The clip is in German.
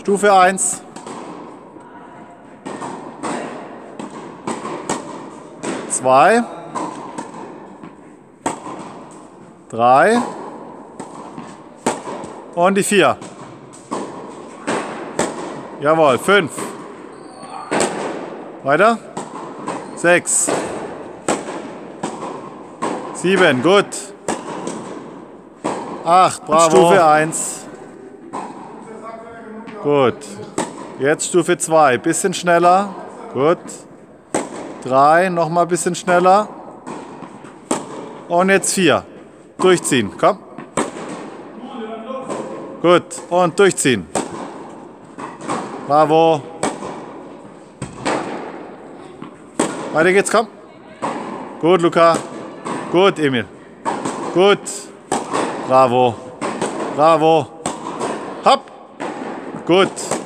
Stufe 1. Zwei. Drei. Und die vier. Jawohl, fünf. Weiter. Sechs. Sieben, gut. Acht, bravo. Stufe 1. Gut. Jetzt Stufe 2. Bisschen schneller. Gut. 3. Nochmal ein bisschen schneller. Und jetzt 4. Durchziehen. Komm. Gut. Und durchziehen. Bravo. Weiter geht's, komm. Gut, Luca. Gut, Emil. Gut. Bravo. Bravo. Hopp. Gut.